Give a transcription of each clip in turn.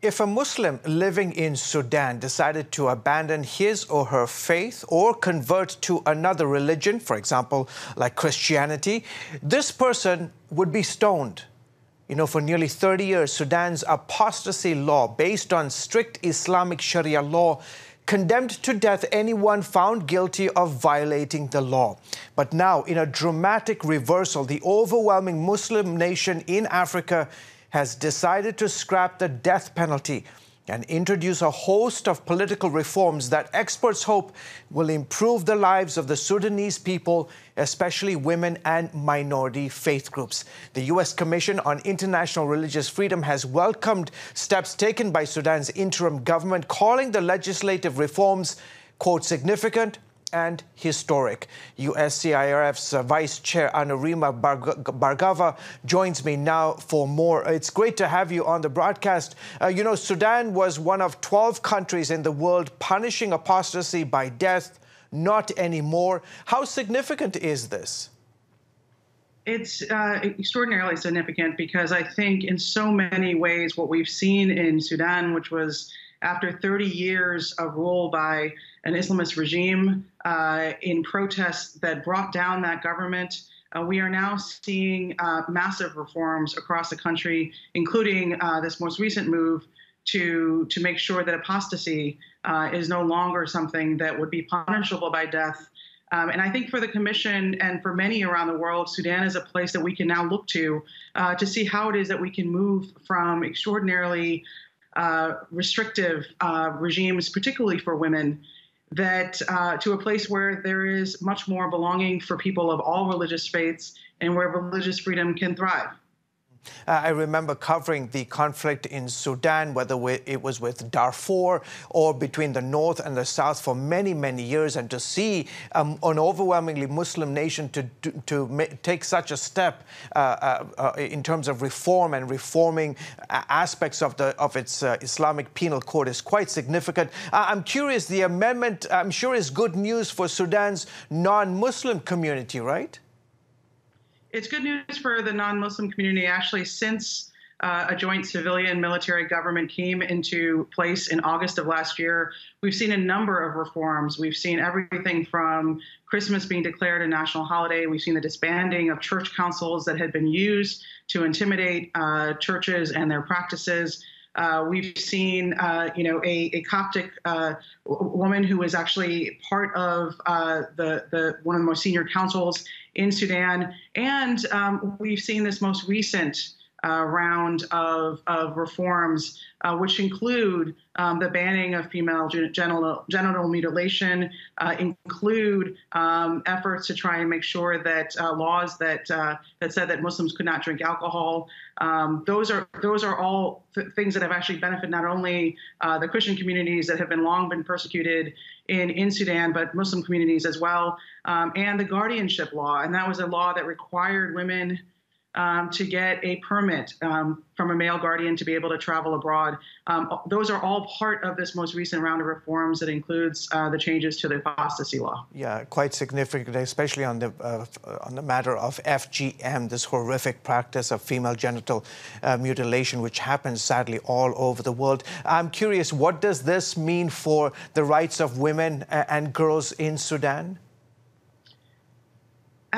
If a Muslim living in Sudan decided to abandon his or her faith or convert to another religion, for example, like Christianity, this person would be stoned. You know, for nearly 30 years, Sudan's apostasy law, based on strict Islamic Sharia law, condemned to death anyone found guilty of violating the law. But now, in a dramatic reversal, the overwhelming Muslim nation in Africa has decided to scrap the death penalty and introduce a host of political reforms that experts hope will improve the lives of the Sudanese people, especially women and minority faith groups. The U.S. Commission on International Religious Freedom has welcomed steps taken by Sudan's interim government, calling the legislative reforms, quote, significant and historic. USCIRF's uh, Vice Chair Anurima Bhargava joins me now for more. It's great to have you on the broadcast. Uh, you know, Sudan was one of 12 countries in the world punishing apostasy by death, not anymore. How significant is this? It's uh, extraordinarily significant because I think, in so many ways, what we've seen in Sudan, which was after 30 years of rule by an Islamist regime uh, in protests that brought down that government. Uh, we are now seeing uh, massive reforms across the country, including uh, this most recent move to to make sure that apostasy uh, is no longer something that would be punishable by death. Um, and I think for the Commission and for many around the world, Sudan is a place that we can now look to uh, to see how it is that we can move from extraordinarily restrictive uh, regimes, particularly for women, that uh, to a place where there is much more belonging for people of all religious faiths and where religious freedom can thrive. Uh, I remember covering the conflict in Sudan, whether it was with Darfur or between the north and the south for many, many years, and to see um, an overwhelmingly Muslim nation to, to, to take such a step uh, uh, uh, in terms of reform and reforming aspects of, the, of its uh, Islamic penal code is quite significant. Uh, I'm curious, the amendment, I'm sure, is good news for Sudan's non Muslim community, right? It's good news for the non-Muslim community. Actually, since uh, a joint civilian military government came into place in August of last year, we've seen a number of reforms. We've seen everything from Christmas being declared a national holiday. We've seen the disbanding of church councils that had been used to intimidate uh, churches and their practices. Uh, we've seen, uh, you know, a, a Coptic uh, woman who was actually part of uh, the, the one of the most senior councils in Sudan, and um, we've seen this most recent uh, round of, of reforms, uh, which include um, the banning of female genital, genital mutilation, uh, include um, efforts to try and make sure that uh, laws that uh, that said that Muslims could not drink alcohol. Um, those are those are all th- things that have actually benefited not only uh, the Christian communities that have been long been persecuted in in Sudan, but Muslim communities as well, um, and the guardianship law, and that was a law that required women um, to get a permit um, from a male guardian to be able to travel abroad. Um, those are all part of this most recent round of reforms that includes uh, the changes to the apostasy law. Yeah, quite significant, especially on the uh, on the matter of FGM, this horrific practice of female genital uh, mutilation, which happens sadly all over the world. I'm curious, what does this mean for the rights of women and girls in Sudan?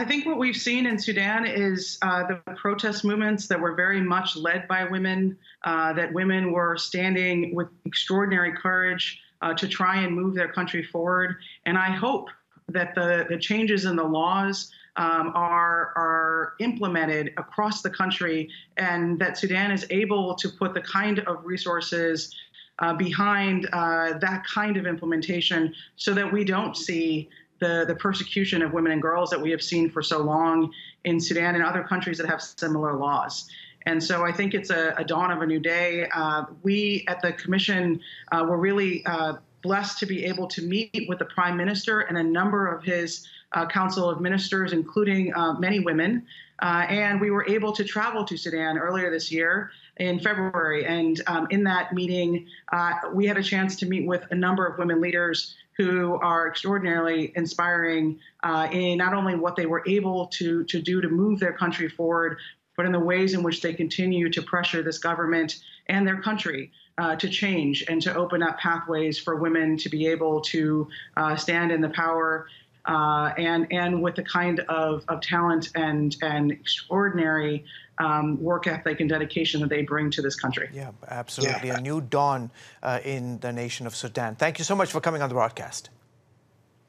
I think what we've seen in Sudan is uh, the protest movements that were very much led by women, uh, that women were standing with extraordinary courage uh, to try and move their country forward. And I hope that the, the changes in the laws um, are, are implemented across the country and that Sudan is able to put the kind of resources uh, behind uh, that kind of implementation so that we don't see the, the persecution of women and girls that we have seen for so long in Sudan and other countries that have similar laws. And so I think it's a, a dawn of a new day. Uh, we at the Commission uh, were really uh, blessed to be able to meet with the Prime Minister and a number of his uh, Council of Ministers, including uh, many women. Uh, and we were able to travel to Sudan earlier this year in February. And um, in that meeting, we had a chance to meet with a number of women leaders who are extraordinarily inspiring uh, in not only what they were able to, to do to move their country forward, but in the ways in which they continue to pressure this government and their country uh, to change and to open up pathways for women to be able to uh, stand in the power uh, and and with the kind of, of talent and and extraordinary um, work ethic and dedication that they bring to this country. Yeah, absolutely. Yeah. A new dawn uh, in the nation of Sudan. Thank you so much for coming on the broadcast.